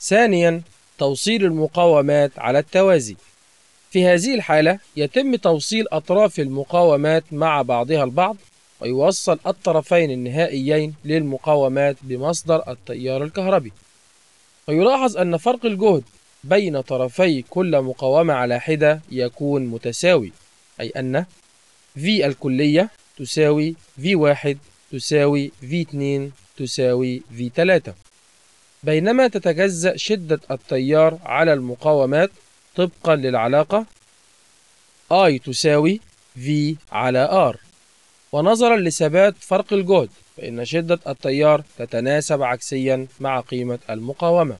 ثانيا توصيل المقاومات على التوازي. في هذه الحالة يتم توصيل أطراف المقاومات مع بعضها البعض ويوصل الطرفين النهائيين للمقاومات بمصدر التيار الكهربي. ويلاحظ أن فرق الجهد بين طرفي كل مقاومة على حدة يكون متساوي أي أن V الكلية تساوي V1 تساوي V2 تساوي V3 بينما تتجزأ شدة التيار على المقاومات طبقا للعلاقة I تساوي V على R. ونظرا لثبات فرق الجهد فإن شدة التيار تتناسب عكسيا مع قيمة المقاومة.